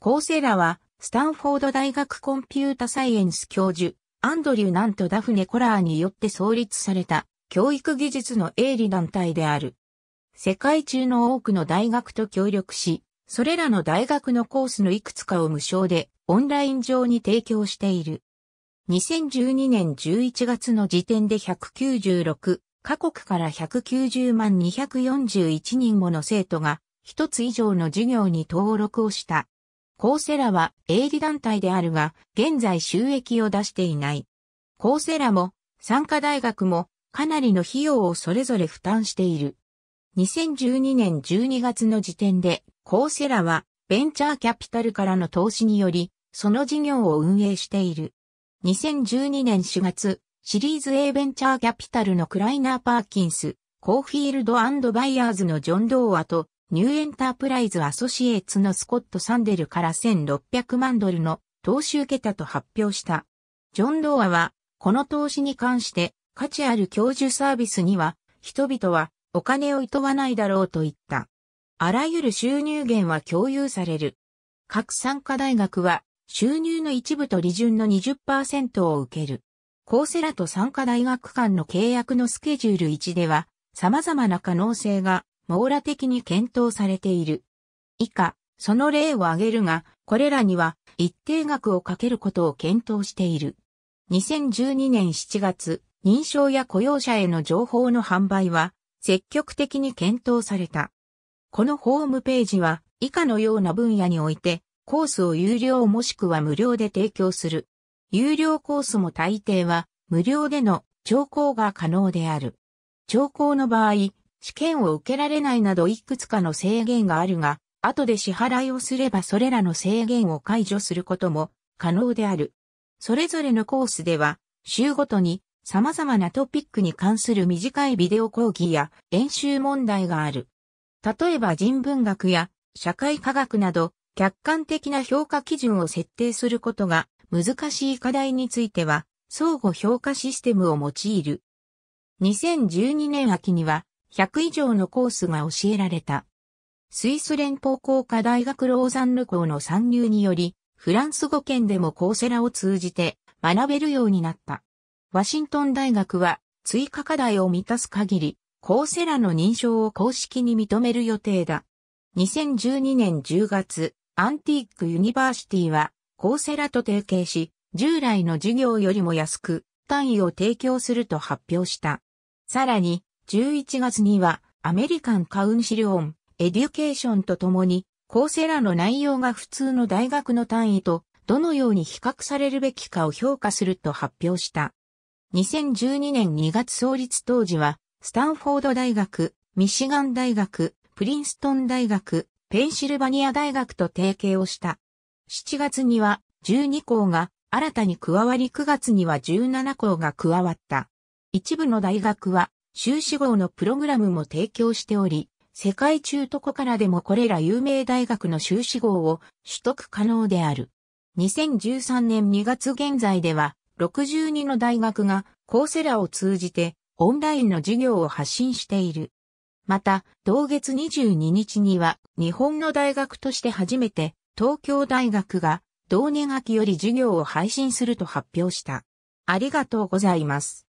コーセラは、スタンフォード大学コンピュータサイエンス教授、アンドリュー・ナント・ダフネ・コラーによって創立された、教育技術の営利団体である。世界中の多くの大学と協力し、それらの大学のコースのいくつかを無償でオンライン上に提供している。2012年11月の時点で196カ国から190万241人もの生徒が一つ以上の授業に登録をした。コーセラは営利団体であるが、現在収益を出していない。コーセラも参加大学もかなりの費用をそれぞれ負担している。2012年12月の時点で、コーセラはベンチャーキャピタルからの投資により、その事業を運営している。2012年4月、シリーズ A ベンチャーキャピタルのクライナー・パーキンス、コーフィールドバイヤーズのジョン・ドーアと、ニューエンタープライズ・アソシエイツのスコット・サンデルから1600万ドルの投資受けたと発表した。ジョン・ドーアは、この投資に関して価値ある教授サービスには、人々はお金を厭わないだろうと言った。あらゆる収入源は共有される。各参加大学は収入の一部と利潤の20%を受ける。コーセラと参加大学間の契約のスケジュール1では、様々な可能性が網羅的に検討されている。以下、その例を挙げるが、これらには一定額をかけることを検討している。2012年7月、認証や雇用者への情報の販売は積極的に検討された。このホームページは以下のような分野においてコースを有料もしくは無料で提供する。有料コースも大抵は無料での聴講が可能である。聴講の場合、試験を受けられないなどいくつかの制限があるが、後で支払いをすればそれらの制限を解除することも可能である。それぞれのコースでは、週ごとに様々なトピックに関する短いビデオ講義や演習問題がある。例えば人文学や社会科学など客観的な評価基準を設定することが難しい課題については、相互評価システムを用いる。2012年秋には、100以上のコースが教えられた。スイス連邦工科大学ローザンヌ校の参入により、フランス語圏でもコーセラを通じて学べるようになった。ワシントン大学は追加課題を満たす限り、コーセラの認証を公式に認める予定だ。2012年10月、アンティオーク University は、コーセラと提携し、従来の授業よりも安く、単位を提供すると発表した。さらに、11月には、 American Council on, Education とともに、コーセラの内容が普通の大学の単位と、どのように比較されるべきかを評価すると発表した。2012年2月創立当時は、スタンフォード大学、ミシガン大学、プリンストン大学、ペンシルバニア大学と提携をした。7月には12校が新たに加わり9月には17校が加わった。一部の大学は修士号のプログラムも提供しており、世界中どこからでもこれら有名大学の修士号を取得可能である。2013年2月現在では62の大学がコーセラを通じてオンラインの授業を発信している。また、同月22日には、日本の大学として初めて、東京大学が、同年秋より授業を配信すると発表した。ありがとうございます。